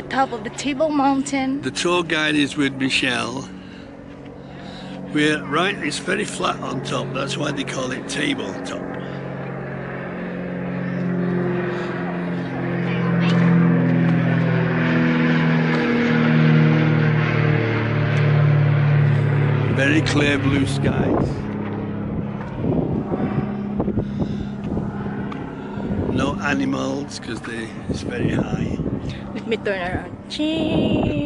the top of the Table Mountain. The tour guide is with Michelle. We're right, it's very flat on top, that's why they call it tabletop. Very clear blue skies. No animals because it's very high. Let me turn around. Ching.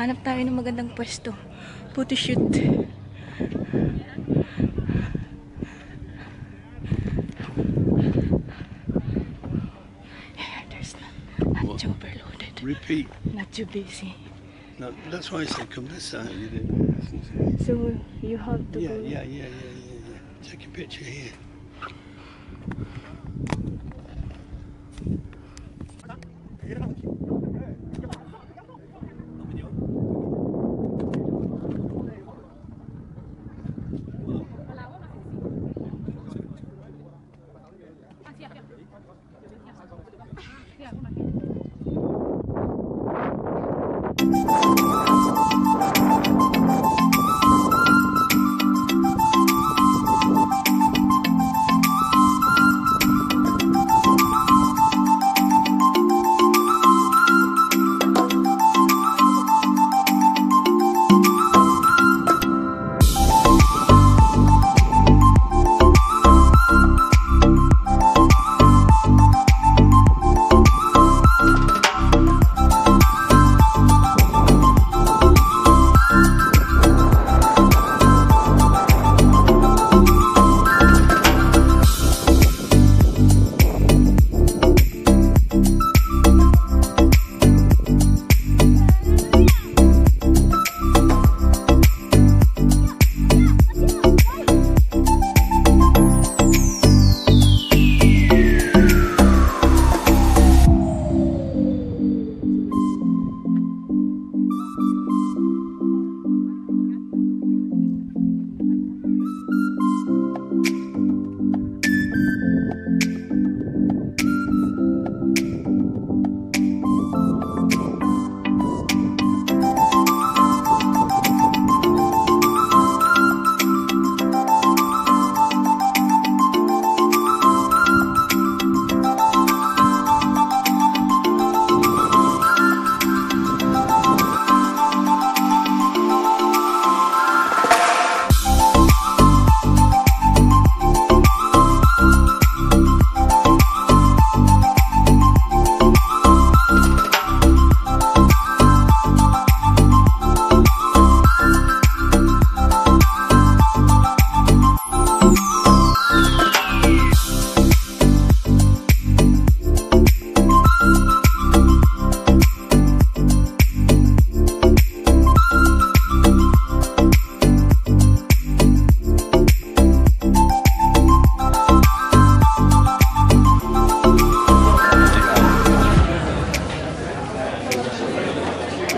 Hanap tayo ng magandang pwesto. Photo shoot. Yeah, there's not, not too overloaded. Repeat. Not too busy. No, that's why I said come this side. You didn't listen to me. So you have to Yeah, go. yeah, yeah, yeah, yeah, yeah. Take a picture here.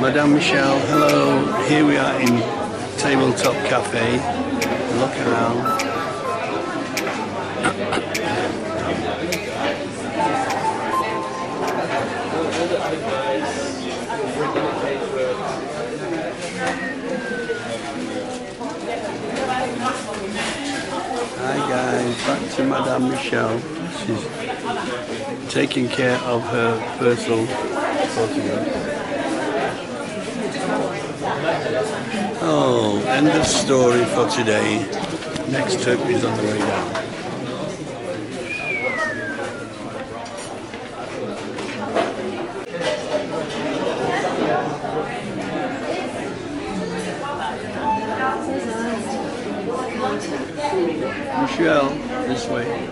Madame Michelle, hello. Here we are in Tabletop Cafe. Look around. Hi guys, back to Madame Michelle. She's taking care of her personal photographs. Oh, end of story for today. Next trip is on the way down. Michelle, this way.